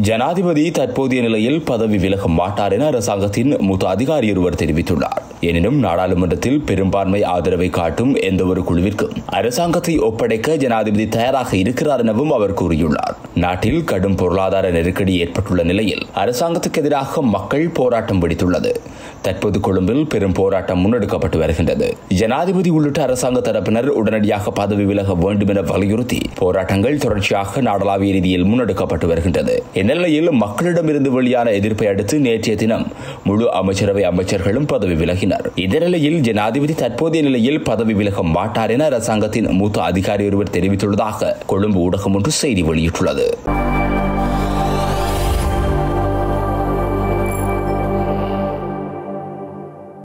ஜனாதிபதி தற்போதைய நிலையில் பதவி விலக மாட்டார் என அரசாங்கத்தின் மூத்த அதிகாரி ஒருவர் தெரிவித்துள்ளார். எனினும் நாடாளுமன்றத்தில் பெரும்பான்மை ஆதரவை காட்டும் எந்தவொரு குழுவிற்கும் அரசாங்கத்தை ஒப்படைக்க ஜனாதிபதி தயாராக இருக்கிறார் எனவும் அவர் கூறியுள்ளார். நாட்டில் கடும் பொருளாதார நெருக்கடி ஏற்பட்டுள்ள நிலையில் அரசாங்கத்துக்கு எதிராக மக்கள் போராட்டம் வெடித்துள்ளது. தற்போது கொழும்பில் பெரும் போராட்டம் முன்னெடுக்கப்பட்டு வருகின்றது. ஜனாதிபதி உள்ளிட்ட அரசாங்க தரப்பினர் உடனடியாக பதவி விலக வேண்டும் என வலியுறுத்தி போராட்டங்கள் தொடர்ச்சியாக நாடளாவிய ரீதியில் முன்னெடுக்கப்பட்டு வருகின்றது. இந்நிலையில் மக்களிடமிருந்து வெளியான எதிர்ப்பை அடுத்து நேற்றைய தினம் முழு அமைச்சரவை அமைச்சர்களும் பதவி விலகினர். இந்த நிலையில் ஜனாதிபதி தற்போதைய நிலையில் பதவி விலக மாட்டார் என அரசாங்கத்தின் மூத்த அதிகாரி ஒருவர் தெரிவித்துள்ளதாக கொழும்பு ஊடகம் ஒன்று செய்தி வெளியிட்டுள்ளது. good.